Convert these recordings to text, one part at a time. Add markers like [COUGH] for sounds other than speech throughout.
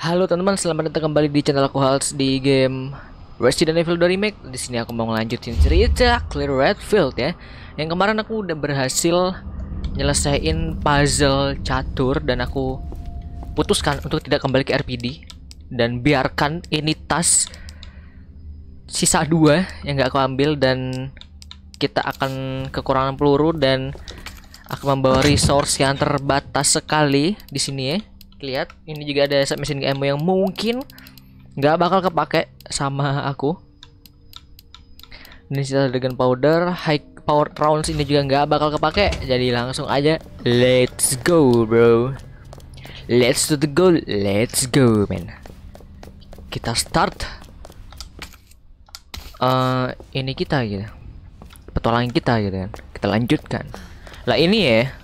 Halo teman-teman, selamat datang kembali di channel aku Hals di game Resident Evil 2 Remake. Di sini aku mau ngelanjutin cerita Clear Redfield ya. Yang kemarin aku udah berhasil nyelesain puzzle catur dan aku putuskan untuk tidak kembali ke RPD dan biarkan ini tas sisa dua yang gak aku ambil dan kita akan kekurangan peluru dan akan membawa resource yang terbatas sekali di sini ya lihat ini juga ada submachine ammo yang mungkin nggak bakal kepake sama aku. Ini sisa dengan powder high power rounds ini juga nggak bakal kepake. Jadi langsung aja let's go bro. Let's to the goal let's go man. Kita start. Uh, ini kita gitu. Petualangan kita gitu kan. Kita lanjutkan. Lah ini ya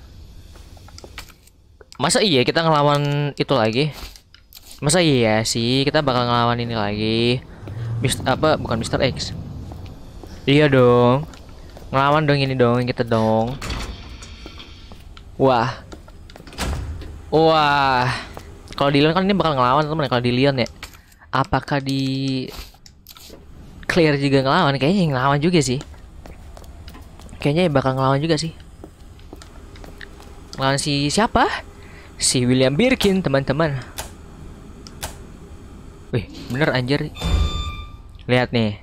Masa iya kita ngelawan itu lagi? Masa iya sih kita bakal ngelawan ini lagi? Mister apa bukan Mister X? Iya dong. Ngelawan dong ini dong kita dong. Wah. Wah. Kalau di Leon kan ini bakal ngelawan teman kalau di Leon ya. Apakah di Clear juga ngelawan? Kayaknya ngelawan juga sih. Kayaknya bakal ngelawan juga sih. Ngelawan si siapa? Si William Birkin teman-teman. Wih bener anjir. Lihat nih.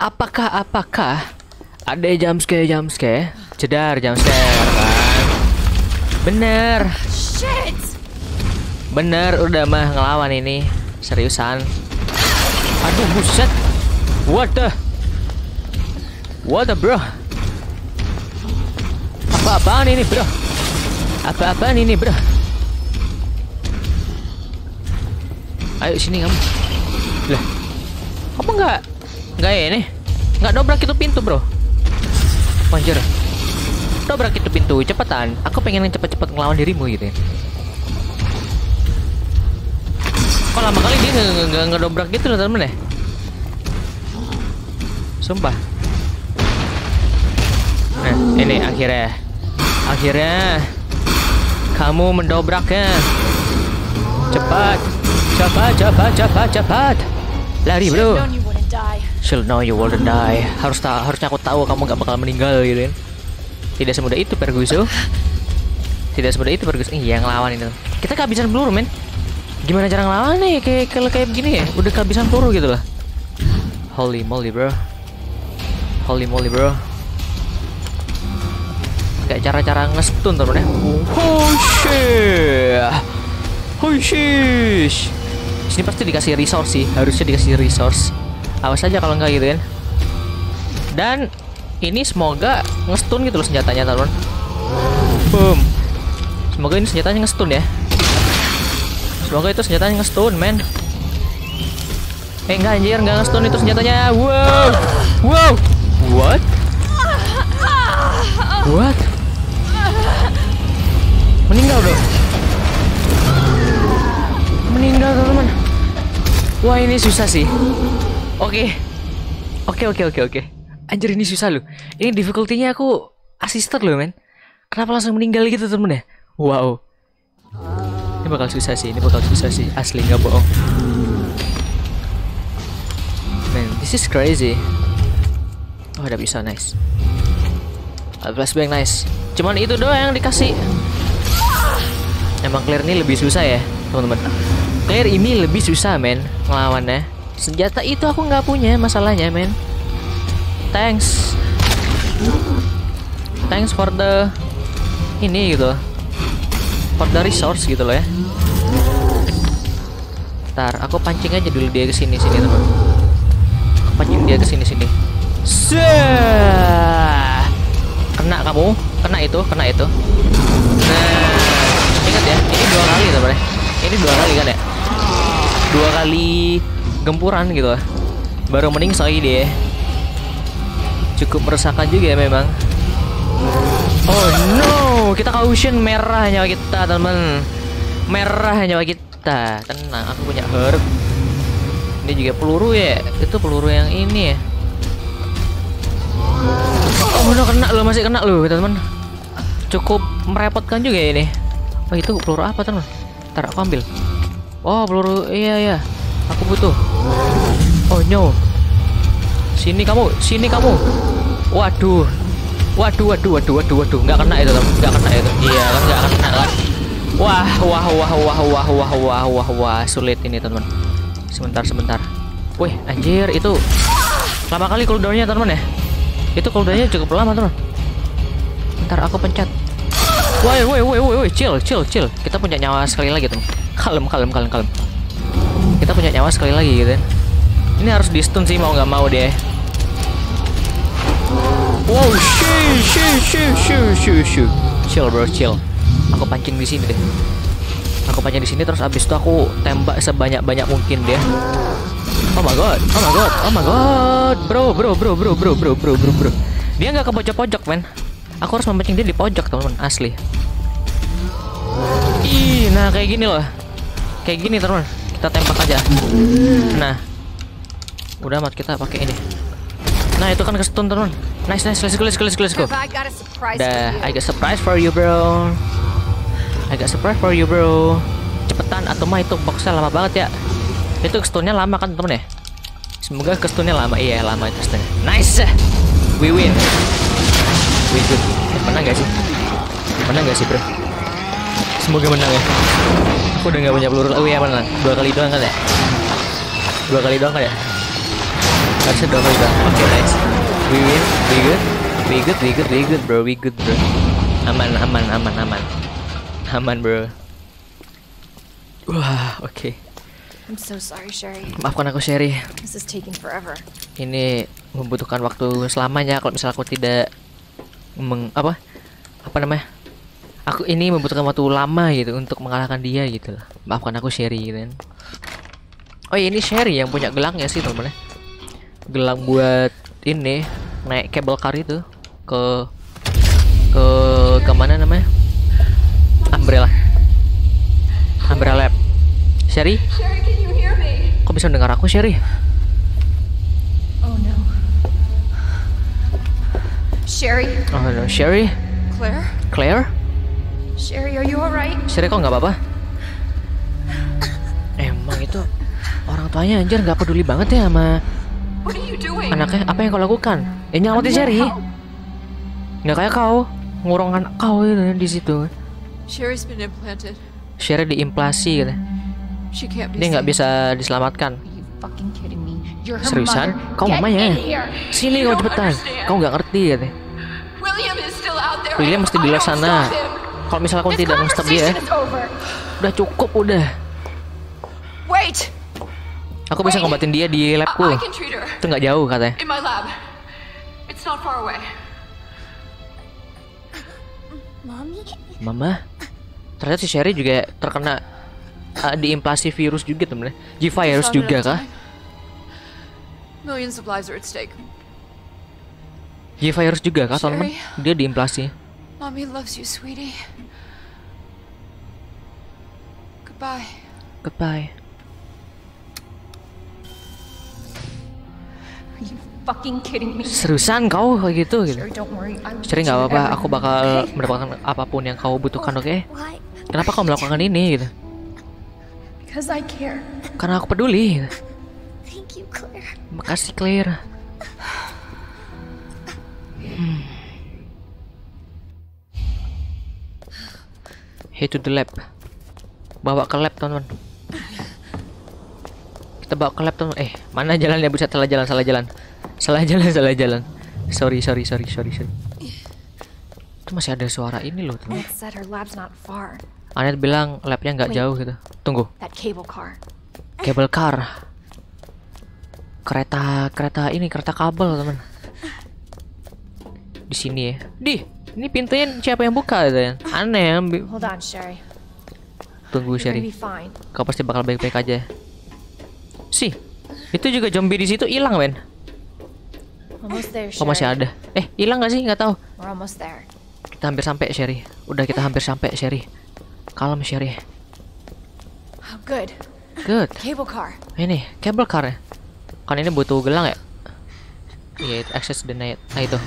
Apakah apakah Ada jam scare jam scare? Cedar jam scare kan? Bener. Bener udah mah ngelawan ini. Seriusan. Aduh buset. What the? What the bro? Apa-apaan ini bro apa-apaan ini bro? Ayo sini kamu. Lah Kamu nggak? Nggak ini? Nggak dobrak itu pintu bro. Anjir. Dobrak itu pintu Cepetan. Aku pengen yang cepet-cepet ngelawan dirimu gitu ya. Kok lama kali dia nggak nggak dobrak gitu loh temen ya Sumpah. Nah ini akhirnya. Akhirnya kamu mendobraknya. Cepat, cepat, cepat, cepat, cepat. Lari bro. She'll know you wouldn't die. Harus tak, harusnya aku tahu kamu gak bakal meninggal gitu kan. Tidak semudah itu Perguso. Tidak semudah itu Perguso. Iya ngelawan itu. Kita kehabisan peluru men. Gimana cara ngelawan nih kayak kalau kayak begini ya? Udah kehabisan peluru gitu lah. Holy moly bro. Holy moly bro kayak cara-cara ngestun temen ya. Oh shit. Oh shit sini pasti dikasih resource sih harusnya dikasih resource. Awas aja kalau enggak gitu kan. Dan ini semoga ngestun gitu loh senjatanya teman boom. Semoga ini senjatanya ngestun ya. Semoga itu senjatanya ngestun men. Eh enggak anjir enggak ngestun itu senjatanya. Wow. Wow. What? What meninggal dong meninggal teman-teman. Wah ini susah sih. Oke. Oke oke oke oke. Anjir ini susah loh. Ini difficulty-nya aku asisten loh men. Kenapa langsung meninggal gitu temen ya? Wow. Ini bakal susah sih ini bakal susah sih. Asli nggak bohong. Man this is crazy. Oh udah bisa nice. Flashbang nice. Cuman itu doang yang dikasih Emang clear ini lebih susah ya teman-teman? Clear ini lebih susah men Ngelawannya Senjata itu aku nggak punya masalahnya men. Thanks. Thanks for the Ini gitu. For the resource gitu loh ya. Ntar aku pancing aja dulu dia ke sini sini teman. Pancing dia ke sini sini. Kena kamu. Kena itu Kena itu. Nah ya. Ini dua kali bre. Ini dua kali kan ya? Dua kali gempuran gitu baru mending soi dia. Cukup meresahkan juga ya memang. Oh no. Kita caution merah nyawa kita teman merah nyawa kita. Tenang aku punya herb. Ini juga peluru ya. Itu peluru yang ini ya. Oh no kena lo masih kena lo teman cukup merepotkan juga ya ini Oh itu peluru apa teman? Ntar aku ambil. Oh, peluru. Iya, iya. Aku butuh. Oh, no. Sini kamu, sini kamu. Waduh. Waduh, waduh, waduh, waduh, waduh. Nggak kena itu, teman. Nggak kena itu. Iya, kan nggak kena kan. Wah, wah, wah, wah, wah, wah, wah, wah, wah, sulit ini, teman. Sebentar, sebentar. Wih, anjir, itu lama kali cooldownnya, teman ya. Itu cooldownnya cukup lama, teman. Ntar aku pencet. Woi, woi, woi, woi, woi, chill, chill, chill. Kita punya nyawa sekali lagi, teman. Kalem, kalem, kalem, kalem. Kita punya nyawa sekali lagi, gitu kan. Ini harus di stun sih mau nggak mau deh. Wow, shoo, shoo, shoo, shoo, shoo. Chill, bro, chill. Aku pancing di sini deh. Aku pancing di sini terus abis itu aku tembak sebanyak-banyak mungkin deh. Oh my god, oh my god, oh my god, bro, bro, bro, bro, bro, bro, bro, bro, bro. Dia nggak ke pojok-pojok, men. Aku harus memancing dia di pojok, teman-teman, asli. Ih, nah kayak gini loh. Kayak gini, teman. Kita tembak aja. Nah, udah mat kita pakai ini. Nah, itu kan kestun, teman. Nice, nice, let's go, let's go, let's go, let's go. Dah, for you. I got surprise for you, bro. I got surprise for you, bro. Cepetan atau mah itu boxnya lama banget ya. Itu kestunnya lama kan, temen ya? Semoga kestunnya lama. Iya, lama itu kestunnya. Nice. We win. Eh, menang gak sih? Menang gak sih, bro? Semoga menang ya. Aku udah gak punya peluru. Oh iya, menang. Dua kali doang kan ya? Dua kali doang kan ya? Harusnya dua kali doang. Oke, nice. We win. We good. We good, we good, we good, bro. We good, bro. Aman, aman, aman, aman. Aman, bro. Wah, oke. I'm so sorry, Sherry. Maafkan aku, Sherry. This is taking forever. Ini membutuhkan waktu selamanya kalau misal aku tidak meng apa? Apa namanya? Aku ini membutuhkan waktu lama gitu untuk mengalahkan dia gitu lah. Maafkan aku, Sherry gitu kan. Oh iya, ini Sherry yang punya gelang ya sih, teman-teman. Gelang buat ini naik cable car itu ke ke ke mana namanya? Umbrella. Umbrella Lab. Sherry, kok bisa dengar aku, Sherry? Sherry, Oh no, Sherry, Claire, Claire, Sherry, are you alright? Sherry kok nggak apa-apa? Emang itu orang tuanya anjir nggak peduli banget ya sama anaknya. Apa yang kau lakukan? Ya nyelamatin Sherry. Nggak kayak kau ngurung anak kau di situ. Sherry's been implanted. Sherry diimplasi gitu. Dia nggak bisa diselamatkan. Seriusan? Kau mamanya? Sini kau cepetan. Kau nggak ngerti katanya. William mesti di luar sana. Kalau misalnya aku tidak nge-stop dia, udah cukup udah. Wait. Aku bisa ngobatin dia di labku. Itu nggak jauh katanya. Mama, ternyata si Sherry juga terkena uh, diimplasi virus juga temen G-virus juga kah? Millions of lives are at stake. G-virus juga kah temen. Dia diimplasi. Mommy loves you, sweetie. Goodbye. Goodbye. Fucking kidding me? Seriusan kau kayak gitu gitu. Sherry, nggak apa-apa, aku bakal okay? mendapatkan apa pun yang kau butuhkan, oke? Why? Kenapa kau melakukan ini gitu? Because I care. Karena aku peduli. Thank you, Claire. Makasih Claire. Hmm. Head to the lab. Bawa ke lab teman-teman. Kita bawa ke lab teman. Eh, mana jalannya bisa salah jalan, salah jalan. Salah jalan, [LAUGHS] salah jalan. Sorry, sorry, sorry, sorry, sorry. Itu masih ada suara ini loh teman. Anet bilang labnya nggak jauh gitu. Tunggu, cable car. cable car. Kereta, kereta ini kereta kabel teman. Di sini ya. Di, ini pintunya siapa yang buka gitu ya? Aneh ya. Hold on, Sherry. Tunggu Sherry. Kau pasti bakal baik-baik aja. Sih, itu juga zombie di situ hilang men. Oh masih ada. Eh hilang gak sih? Nggak tahu. Kita hampir sampai Sherry. Udah kita hampir sampai Sherry. Kalem Sherry. Oh, good. Good. Cable car. Ini cable car ya. Kan ini butuh gelang ya? Iya, itu access denied. Nah itu.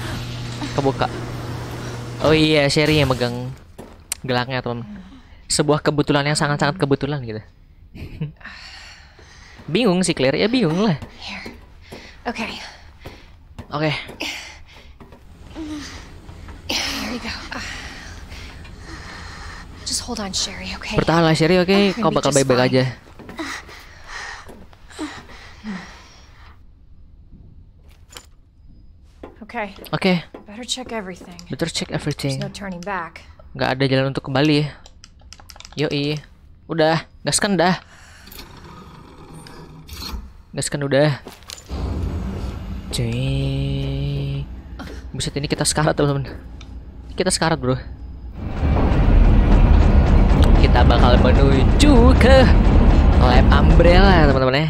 Kebuka. Oh iya, Sherry yang megang gelangnya, teman. Sebuah kebetulan yang sangat-sangat kebetulan gitu. [LAUGHS] bingung sih Claire ya bingung lah Here. Okay. oke Here you go. Ah. Hold on, Sherry, okay? bertahanlah Sherry oke I'm kau gonna be bakal baik-baik aja. Okay. oke Better check everything. better check everything. No turning back. nggak ada jalan untuk kembali. Yoi. Udah. Gaskan dah. Gaskan udah. Cuy buset ini kita sekarat teman-teman. Kita sekarat bro kita bakal menuju ke lab umbrella teman-teman ya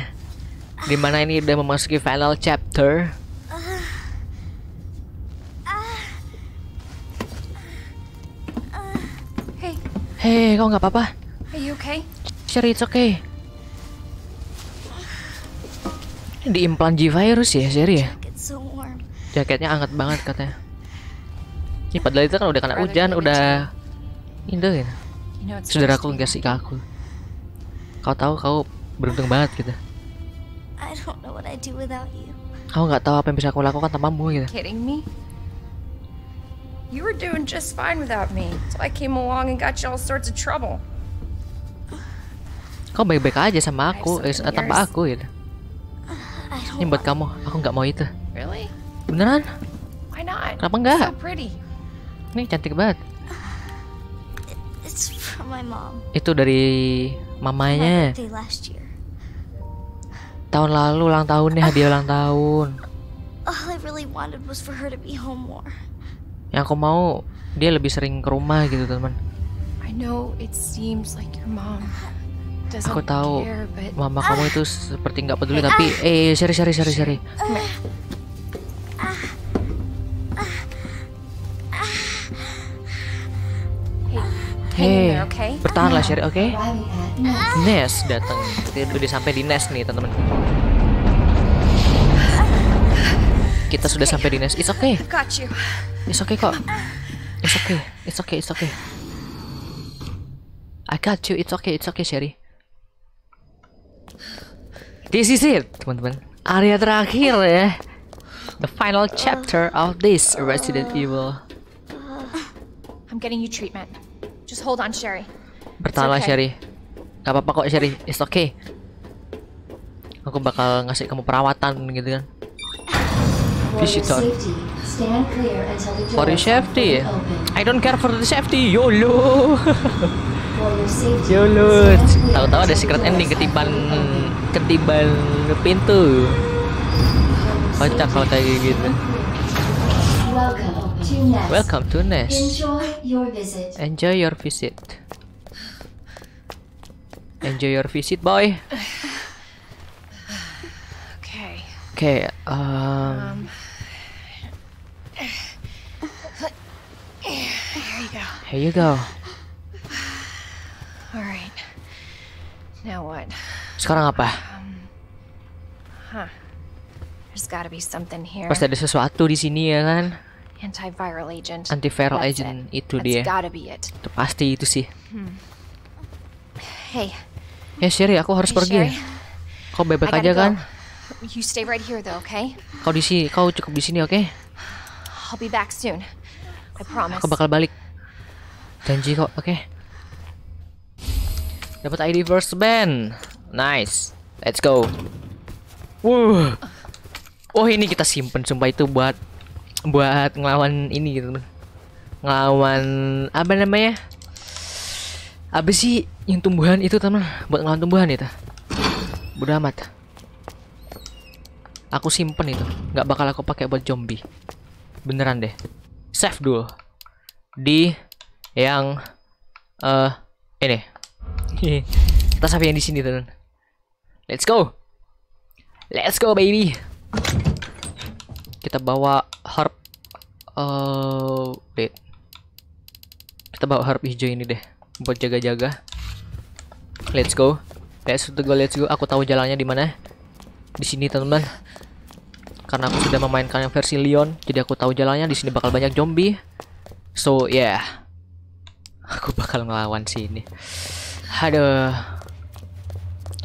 di mana ini udah memasuki final chapter Hey, hei kau nggak apa-apa are you okay? Sherry, it's okay. Di implan G-Virus ya, Sherry ya? Jaketnya hangat banget katanya. Ini padahal itu kan udah kena hujan, udah indah ya. You know it's Saudaraku ngasih ke aku. Kau tahu kau beruntung banget gitu. I don't know what I'd do without you. Kau nggak tahu apa yang bisa aku lakukan tanpamu gitu. Kidding me? You were doing just fine without me, so I came along and got you all sorts of trouble. Kau baik-baik aja sama aku, eh, tanpa aku gitu. Ini buat kamu, aku nggak mau itu. Really? Beneran? Why not? Kenapa enggak? So pretty. Ini cantik banget. It's from my mom. Itu dari mamanya. birthday last year. Tahun lalu ulang tahunnya hadiah ulang tahun. All I really wanted was for her to be home more. Yang aku mau dia lebih sering ke rumah gitu teman. I know it seems like your mom doesn't Aku tahu care, but mama kamu itu seperti nggak peduli tapi eh seri seri seri seri. Okay? bertahanlah Sherry, oke? Nes datang. Kita udah sampai di Nes nih teman-teman. Kita sudah sampai di Nes. It's okay. I've got you. It's okay kok. It's okay. It's okay. It's okay. I got you. It's okay. It's okay, Sherry. This is it, teman-teman. Area terakhir ya. The final chapter of this Resident Evil. I'm getting you treatment. Just hold on, Sherry. Bertahanlah, okay. Sherry. Gak apa-apa kok, Sherry. It's okay. Aku bakal ngasih kamu perawatan gitu kan. For your Visitor. For your safety. I don't care for the safety. YOLO. YOLO. Tahu-tahu ada secret ending ketiban ketiban pintu. Kocak kalau kayak gitu. Welcome to Nest. Welcome to Nest. Enjoy your visit. Enjoy your visit. Enjoy your visit, boy. Okay. Oke, um, Here you go. here you go. All right. Now what? Sekarang apa? Huh. There's got to be something here. Pasti ada sesuatu di sini ya kan? Antiviral agent. Antiviral That's agent it. itu That's dia. gotta be it. Itu pasti itu sih. Hey, Ya Sherry, aku harus hey pergi. Sherry. Kau I bebek aja go. kan? You stay right here though, okay? Kau di sini, kau cukup di sini, oke? I'll be back soon. I promise. Aku bakal balik. Janji kok, oke? Dapat ID first band. Nice. Let's go. Wuh. Oh ini kita simpen sumpah itu buat buat ngelawan ini gitu. Ngelawan apa namanya? Apa sih yang tumbuhan itu teman? Buat ngelawan tumbuhan itu. Bodoh amat. Aku simpen itu. nggak bakal aku pakai buat zombie. Beneran deh. Save dulu. Di yang eh ini. Kita save yang di sini teman. Let's go. Let's go baby. Kita bawa harp eh wait. Kita bawa harp hijau ini deh buat jaga-jaga. Let's go. Let's go, let's go. Aku tahu jalannya di mana. Di sini teman-teman. Karena aku sudah memainkan yang versi Leon, jadi aku tahu jalannya di sini bakal banyak zombie. So, yeah. Aku bakal ngelawan sini. Aduh.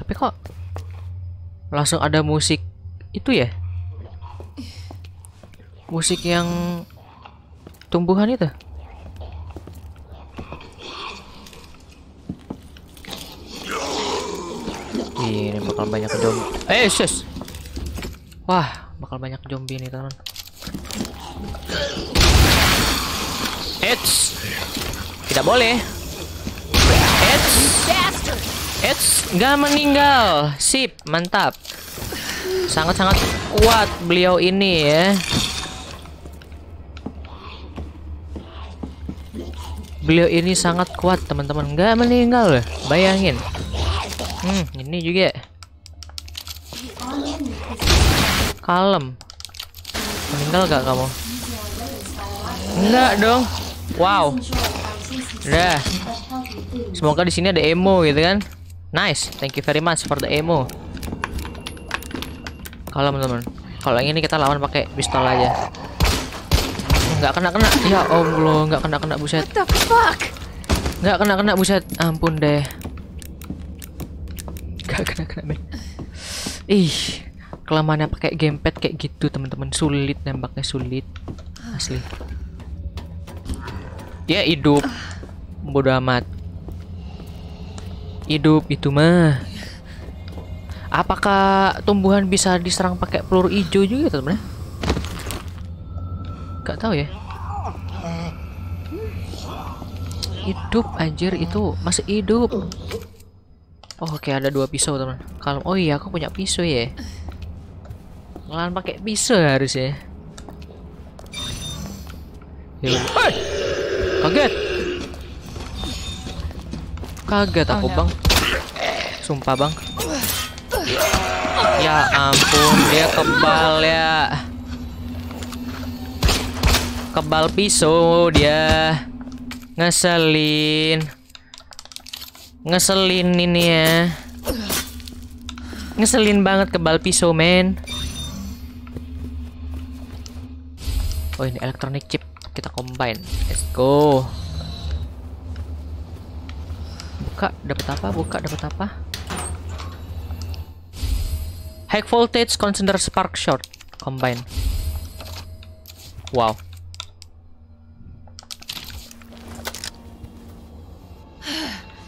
Tapi kok langsung ada musik itu ya? Musik yang tumbuhan itu. Ini bakal banyak zombie. Eh, sus. Wah, bakal banyak zombie nih, teman. Eits. Tidak boleh. Eits. Eits, nggak meninggal. Sip, mantap. Sangat-sangat kuat beliau ini ya. Beliau ini sangat kuat, teman-teman. Nggak meninggal loh. Bayangin. Hmm, ini juga. Kalem. Meninggal gak kamu? Enggak dong. Wow. Udah. Semoga di sini ada emo gitu kan. Nice. Thank you very much for the emo. Kalem teman. Kalau yang ini kita lawan pakai pistol aja. Nggak kena kena. Ya Allah, nggak kena kena buset. What the fuck? Nggak kena kena buset. Ampun deh. Nggak kena kena men. Ih, kelemahannya pakai gamepad kayak gitu teman-teman sulit nembaknya sulit asli. Dia hidup, bodo amat. Hidup itu mah. Apakah tumbuhan bisa diserang pakai peluru hijau juga teman-teman? Gak tahu ya. Hidup anjir itu masih hidup. Oh, oke ada dua pisau teman. Kalau oh iya aku punya pisau ya. Ngelawan pakai pisau harusnya. Ya udah. Hei! Kaget. Kaget aku bang. Sumpah bang. Ya ampun dia kebal ya. Kebal pisau dia. Ngeselin. Ngeselin ini ya. Ngeselin banget kebal pisau men. Oh ini electronic chip kita combine. Let's go. Buka dapat apa? Buka dapat apa? High voltage consider spark short combine. Wow.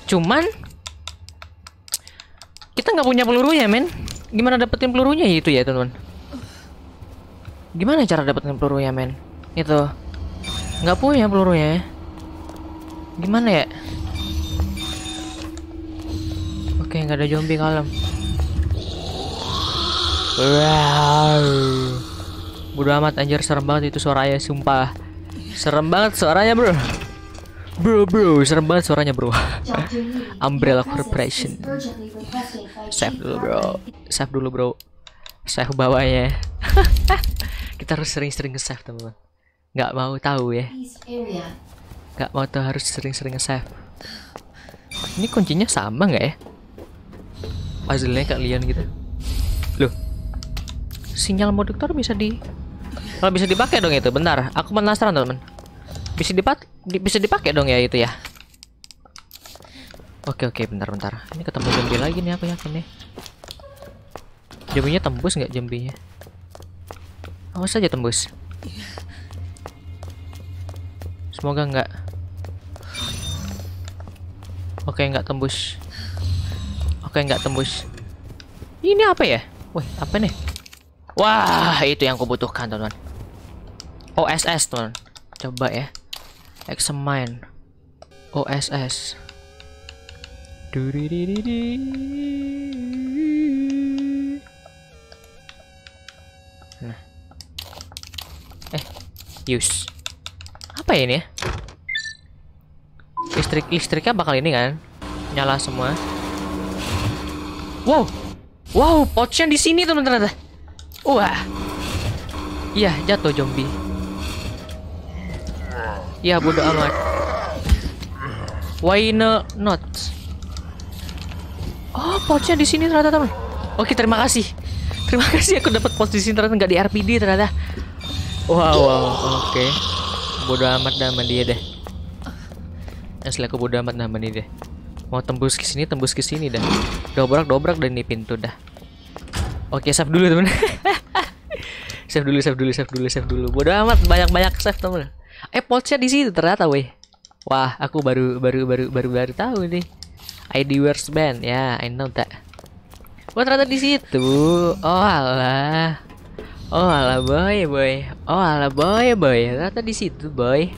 Cuman kita nggak punya pelurunya, men. Gimana dapetin pelurunya itu ya, teman-teman? Gimana cara dapetin pelurunya, men? Itu nggak punya pelurunya. Gimana ya? Oke, nggak ada zombie kalem. Wow. Bodo amat anjir serem banget itu suaranya sumpah. Serem banget suaranya, Bro. Bro, bro, serem banget suaranya, Bro. [LAUGHS] Umbrella Corporation. Save dulu, Bro. Save dulu, Bro. Save bawahnya. [LAUGHS] Kita harus sering-sering nge-save, teman-teman. Nggak mau tahu ya. Nggak mau tahu harus sering-sering nge-save. Ini kuncinya sama nggak ya? Puzzle-nya kalian gitu. Loh. Sinyal moduktor bisa di Kalau bisa dipakai dong itu. Bentar, aku penasaran, teman. Bisa dipak di- bisa dipakai dong ya itu ya. Oke oke bentar bentar. Ini ketemu zombie lagi nih aku yakin nih. Zombinya tembus nggak zombinya? Awas saja tembus. Semoga nggak. Oke nggak tembus. Oke nggak tembus. Ini apa ya? Wih apa nih? Wah itu yang kubutuhkan teman. OSS teman. Coba ya. Examine. OSS. Nah. Eh, use. Apa ya ini ya? Listrik listriknya bakal ini kan? Nyala semua. Wow. Wow, pouchnya di sini teman ternyata. Wah. Iya, jatuh zombie. Ya, bodo amat. Why no- not? Oh, pouchnya di sini ternyata teman. Oke, terima kasih. Terima kasih aku dapat pouch di sini ternyata nggak di RPD ternyata. Wow, wow, oke. Bodo amat sama dia deh. Asli aku bodo amat sama dia deh. Mau tembus ke sini, tembus ke sini dah. Dobrak-dobrak dan ini pintu dah. Oke, save dulu temen. [LAUGHS] save dulu, save dulu, save dulu, save dulu. Bodoh amat, banyak-banyak save temen. Eh, pouchnya di situ ternyata, weh. Wah, aku baru baru baru baru baru tahu nih. ID worst band, ya, I know that. Wah, ternyata di situ. Oh, alah. Oh, alah boy, boy. Oh, alah boy, boy. Ternyata di situ, boy.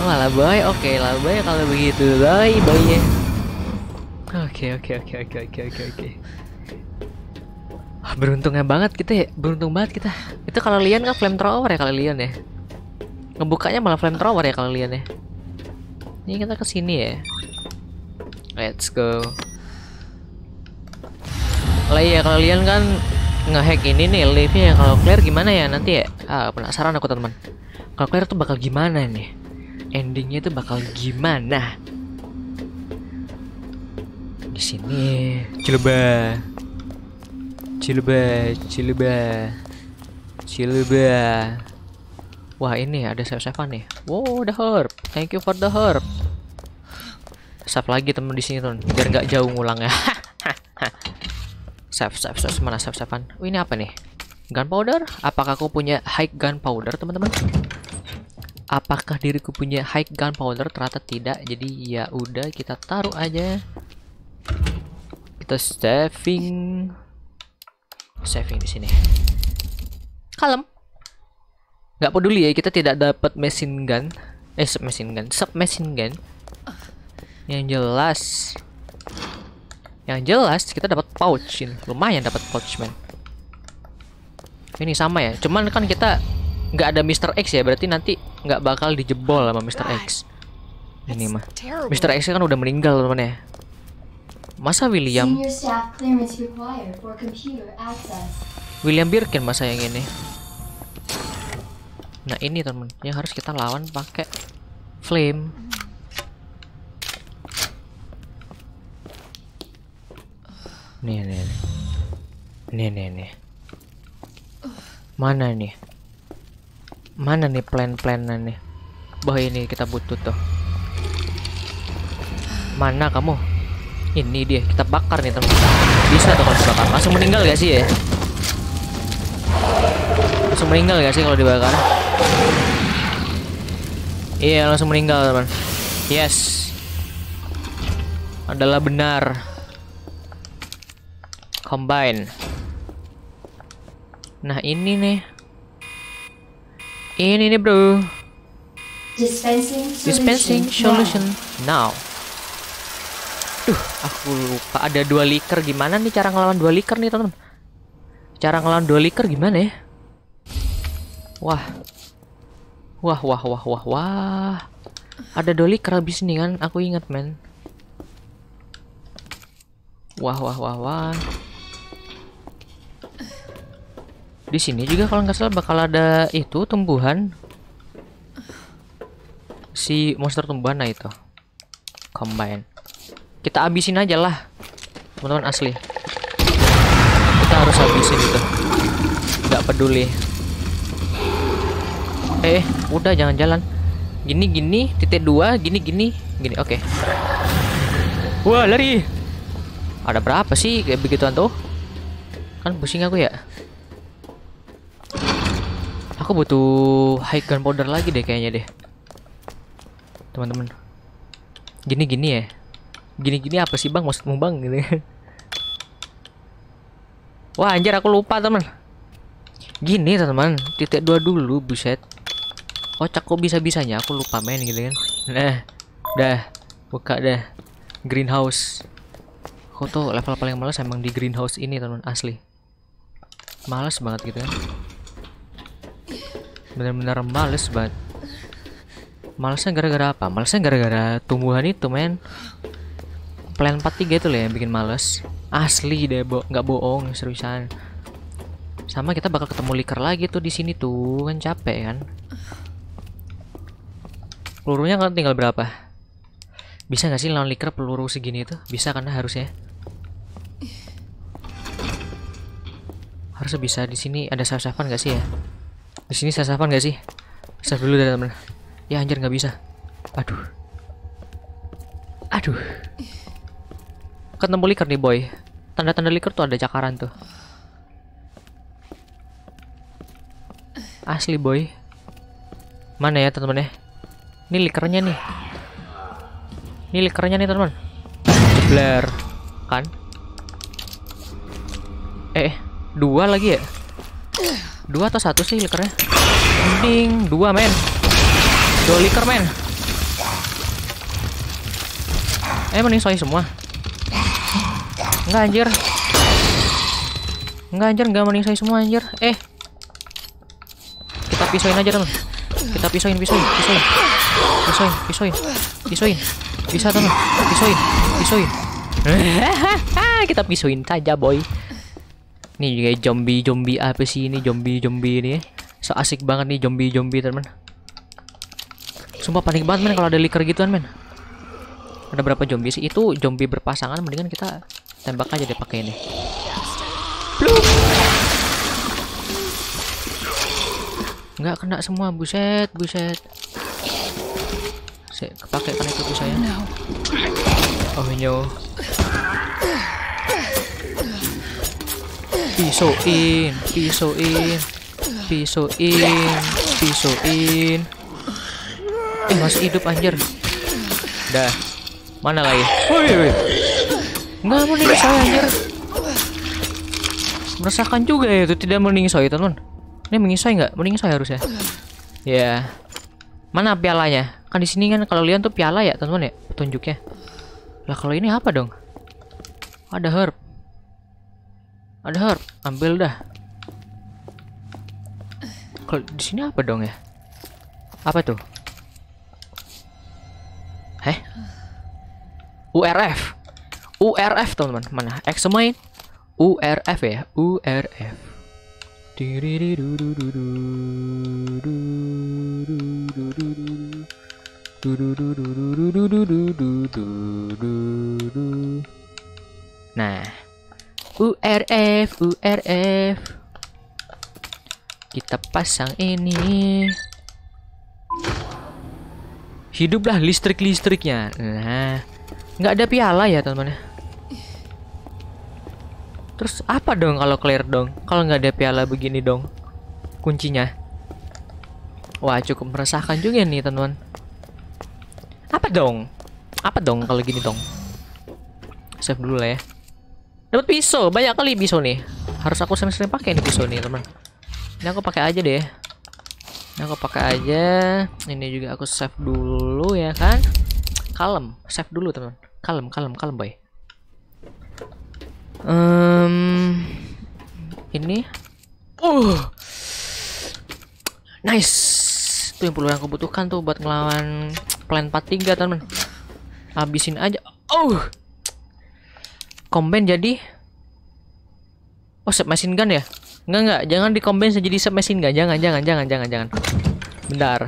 Oh, alah boy. Oke lah, boy kalau begitu, boy, boy. Oke, oke, oke, oke, oke, oke, oke. Beruntungnya banget kita ya, beruntung banget kita. Itu kalau Lian kan flamethrower ya kalian ya. Ngebukanya malah flamethrower ya kalian ya. Ini kita ke sini ya. Let's go. Lah iya kalian kan ngehack ini nih live-nya kalau Claire gimana ya nanti ya? Ah, penasaran aku teman. Kalau Claire tuh bakal gimana nih? Endingnya tuh bakal gimana? Di sini, Cileba. Cileba, Cileba. Cileba. Wah, ini ada save-savean nih. Wow, the herb. Thank you for the herb. Save lagi temen di sini teman, biar nggak jauh ngulang ya. save, save, save mana save savean? Oh, ini apa nih? Gunpowder? Apakah aku punya high gunpowder, teman-teman? Apakah diriku punya high gunpowder? Ternyata tidak. Jadi ya udah kita taruh aja. Kita saving, saving di sini. Kalem. Nggak peduli ya kita tidak dapat machine gun. Eh, sub machine gun, sub machine gun. Yang jelas yang jelas kita dapat pouch ini lumayan dapat pouch man ini sama ya cuman kan kita nggak ada Mr. X ya berarti nanti nggak bakal dijebol sama Mr. X ini mah. Mr. X kan udah meninggal teman ya masa William. William Birkin masa yang ini nah ini teman. Yang harus kita lawan pakai flame. Nih nih nih. Nih nih nih. Mana nih? Mana nih plan-plannya nih? Bahwa ini kita butuh tuh. Mana kamu? Ini dia kita bakar nih teman. Bisa tuh kalau dibakar. Langsung meninggal gak sih ya? Langsung meninggal gak sih kalau dibakar iya langsung meninggal teman. Yes. Adalah benar. Combine. Nah ini nih. Ini nih bro. Dispensing solution. dispensing now. solution now. Duh, aku lupa ada dua liker. Gimana nih cara ngelawan dua liker nih teman? Cara ngelawan dua liker gimana ya? Wah wah wah wah wah wah. Ada dua liker habis nih kan? Aku ingat men. Wah wah wah wah. Di sini juga kalau nggak salah bakal ada itu tumbuhan. Si monster tumbuhan nah itu. Combine. Kita habisin aja lah teman-teman asli. Kita harus habisin itu. Nggak peduli. Eh udah jangan jalan. Gini gini titik dua gini gini gini oke. Wah lari. Ada berapa sih kayak begituan tuh? Kan pusing aku ya. Aku butuh high gunpowder lagi deh kayaknya deh. Teman-teman. Gini gini ya. Gini gini apa sih bang? Maksudmu bang? Gitu. Kan. wah anjir aku lupa teman. Gini teman titik dua dulu buset kocak kok bisa bisanya aku lupa main gitu kan. Nah dah buka dah. Greenhouse. Aku tuh level paling males emang di greenhouse ini teman asli. Males banget gitu kan. Bener-bener males banget. Malesnya gara-gara apa? Malesnya gara-gara tumbuhan itu men. Plan 43 itu loh yang bikin males. Asli deh bo nggak bohong seriusan. Sama kita bakal ketemu liker lagi tuh di sini tuh kan capek kan pelurunya kan tinggal berapa? Bisa nggak sih lawan liker peluru segini tuh bisa karena harusnya? Harusnya bisa. Di sini ada save-savean nggak sih ya? Di sini save-savean nggak sih? Save dulu deh temen ya anjir nggak bisa. Aduh. Aduh. Ketemu liker nih boy. Tanda-tanda liker tuh ada cakaran tuh. Asli boy. Mana ya teman-teman ya? Ini likernya nih. Ini likernya nih teman-teman. Blair kan? Eh, dua lagi ya? Dua atau satu sih likernya? Mending dua men. Dua liker men. Eh mending soy semua. Enggak anjir. Enggak anjir, enggak mending soy semua anjir. Eh. Kita pisoin aja teman. Kita pisoin, pisoin, pisoin. Pisoin, pisoin. Pisoin. Bisa teman. Pisoin, pisoin. [LAUGHS] Kita pisoin saja boy. Nih kayak zombie zombie apa sih ini zombie zombie ini ya. So asik banget nih zombie zombie teman. Sumpah panik banget men kalau ada liker gituan men. Ada berapa zombie sih? Itu zombie berpasangan mendingan kita tembak aja deh pakai ini. Blum. Nggak kena semua, buset, buset. Saya kepake kan itu saya. Oh no. Pisoin, pisoin, pisoin, pisoin. Eh masih hidup anjir. Dah. Mana lagi? Woi, woi. Nggak mending saya anjir. Meresahkan juga ya itu tidak mending saya teman. Ini mending saya nggak? Mending saya harusnya. Ya. Mana pialanya? Kan di sini kan kalau lihat tuh piala ya teman ya petunjuknya. Lah kalau ini apa dong? Ada herb. Ada herb. Ambil dah. Kalau di sini apa dong ya? Apa tuh? Heh? URF. URF teman-teman. Mana? Main. URF ya. URF. Nah, URF, URF. Kita pasang ini. Hiduplah listrik-listriknya. Nah, nggak ada piala ya teman-teman. Terus apa dong kalau clear dong? Kalau nggak ada piala begini dong, kuncinya. Wah cukup meresahkan juga nih teman-teman. Apa dong? Apa dong kalau gini dong? Save dulu lah ya. Dapat pisau, banyak kali pisau nih. Harus aku sering-sering pakai nih pisau nih teman. Ini aku pakai aja deh. Ini aku pakai aja. Ini juga aku save dulu ya kan. Kalem, save dulu teman. Kalem, kalem, kalem boy. Um, ini. Uh. Nice. Itu yang perlu yang aku tuh buat ngelawan plan 43 teman. Habisin aja. Oh. Combine jadi Oh, submachine gun ya? Enggak enggak, jangan di combine jadi submachine gun. Jangan, jangan, jangan, jangan, jangan. Bentar.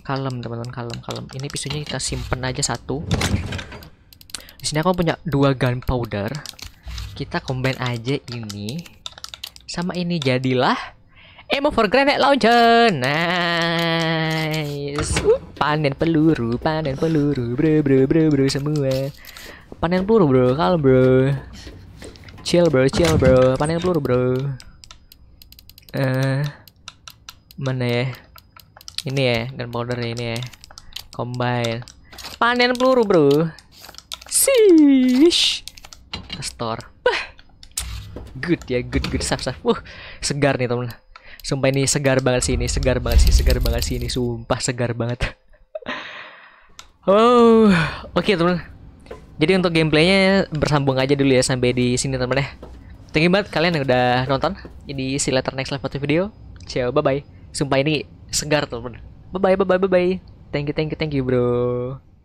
Kalem, teman-teman, kalem, kalem. Ini pisaunya kita simpen aja satu. Di sini aku punya dua gunpowder. Kita combine aja ini sama ini jadilah ammo for grenade launcher. Nice. Uh, panen peluru, panen peluru, bro, bro, bro, bro semua. Panen peluru, bro. Kalem, bro. Chill, bro, chill, bro. Panen peluru, bro. Eh, mana ya? Ini ya, gunpowder ini ya. Combine. Panen peluru, bro. Sish. Store. Good ya, good good sap sap. Wah, segar nih temen. Sumpah ini segar banget sih ini, segar banget sih, segar banget sih ini, sumpah segar banget. [LAUGHS] oh, oke temen. Jadi untuk gameplaynya bersambung aja dulu ya sampai di sini temen ya. Thank you banget kalian yang udah nonton. Jadi see next live video. Ciao, bye bye. Sumpah ini segar temen. Bye bye, bye bye, bye bye. Thank you, thank you, thank you bro.